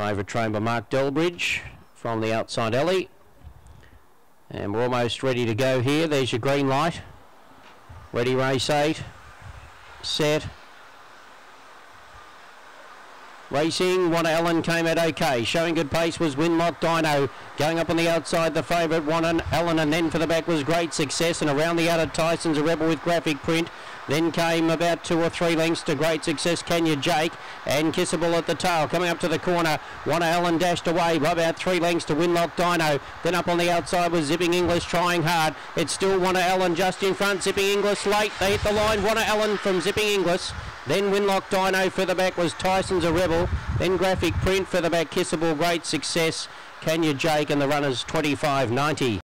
Favourite trained by Mark Delbridge from the outside alley. And we're almost ready to go here. There's your green light. Ready, race eight. Set. Racing, Wanna Ellen came out okay. Showing good pace was Winlock Dino. Going up on the outside, the favourite, Wanna Ellen, and then for the back was great success. And around the outer, Tyson's a rebel with graphic print. Then came about two or three lengths to great success, Kenya Jake, and Kissable at the tail. Coming up to the corner, Wanna Ellen dashed away by about three lengths to Winlock Dino. Then up on the outside was Zipping English trying hard. It's still Wanna Ellen just in front, Zipping English late. They hit the line, Wanna Ellen from Zipping English. Then Winlock Dino for the back was Tyson's a Rebel. Then Graphic Print for the back, Kissable, great success. Kenya Jake and the runners 25.90.